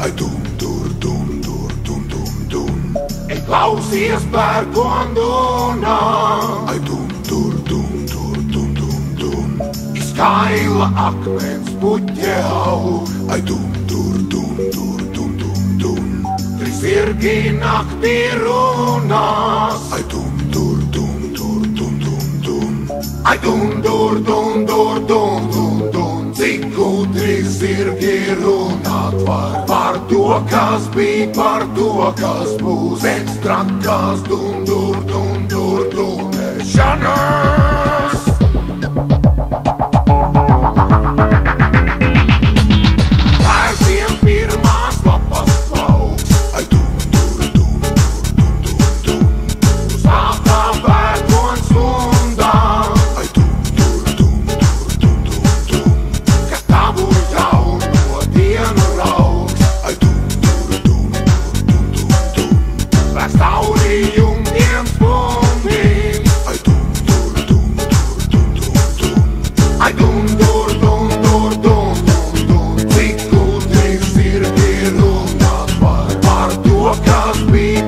ai dum, dur, dum, dur, dum, dum, dum. Ei, klausies, pērkondunā, Ai dum, dur, dum, dur, dum, dum, dum. izkaila akmens puķe aug. Ai dum, dur, dum, dur, dum, dum, dum. Trīs virgi naktī runās, Ai dum, dur, dum, dur, dum, dum, dum. ai dum, dur, dum, dur, dum, dum. Gudri zirgi runāt var par to, kas bija, par to, kas būs. Pēc trakās dum, dur, dum, dur, kas bija,